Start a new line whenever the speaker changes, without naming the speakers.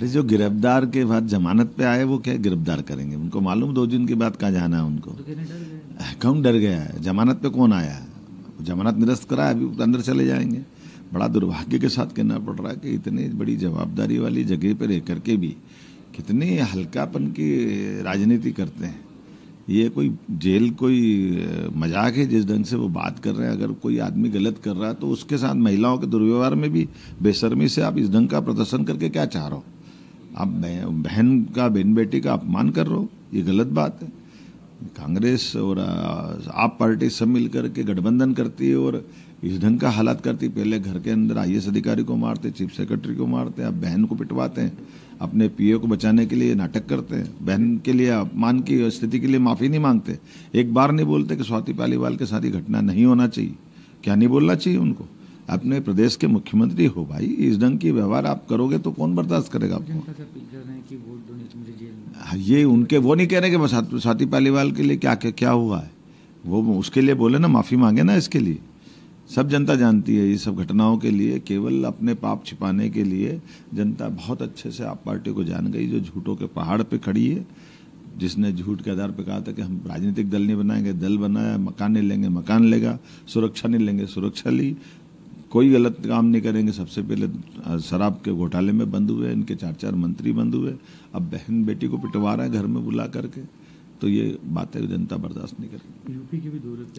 अरे जो गिरफ़्तार के बाद जमानत पे आए वो क्या गिरफ़्तार करेंगे? उनको मालूम दो दिन के बाद कहाँ जाना है उनको।
तो डर
कौन डर गया है? जमानत पे कौन आया है? जमानत निरस्त करा है अभी अंदर चले जाएँगे। बड़ा दुर्भाग्य के साथ कहना पड़ रहा है कि इतनी बड़ी जवाबदारी वाली जगह पर रह करके भी कितनी हल्कापन की राजनीति करते हैं। ये कोई जेल कोई मज़ाक है जिस ढंग से वो बात कर रहे हैं। अगर कोई आदमी गलत कर रहा है तो उसके साथ महिलाओं के दुर्व्यवहार में भी बेशर्मी से आप इस ढंग का प्रदर्शन करके क्या चाह रहे हो? आप बहन का बहन बेटी का अपमान कर रहे हो, ये गलत बात है। कांग्रेस और आप पार्टी सब मिलकर के गठबंधन करती है और इस ढंग का हालात करती पहले घर के अंदर आईएएस अधिकारी को मारते, चीफ सेक्रेटरी को मारते आप बहन को पिटवाते हैं। अपने पीए को बचाने के लिए नाटक करते हैं। बहन के लिए अपमान की स्थिति के लिए माफ़ी नहीं मांगते। एक बार नहीं बोलते कि स्वाति पालीवाल के साथ ही घटना नहीं होना चाहिए। क्या नहीं बोलना चाहिए उनको? अपने प्रदेश के मुख्यमंत्री हो भाई इस ढंग की व्यवहार आप करोगे तो कौन बर्दाश्त करेगा आपको?
हैं
ये उनके वो नहीं कह रहे कि साथ- पालीवाल के लिए क्या क्या, क्या हुआ है। वो उसके लिए बोले ना माफ़ी मांगे ना इसके लिए। सब जनता जानती है ये सब घटनाओं के लिए केवल अपने पाप छिपाने के लिए जनता बहुत अच्छे से आप पार्टी को जान गई जो झूठों के पहाड़ पे खड़ी है। जिसने झूठ के आधार पे कहा था कि हम राजनीतिक दल नहीं बनाएँगे दल बनाया मकान नहीं लेंगे मकान लेगा सुरक्षा नहीं लेंगे सुरक्षा ली। कोई गलत काम नहीं करेंगे। सबसे पहले शराब के घोटाले में बंद हुए, इनके चार चार मंत्री बंद हुए। अब बहन बेटी को पिटवा रहे हैं घर में बुला करके तो ये बातें जनता बर्दाश्त नहीं करेगी।
यूपी की भी दौरे पे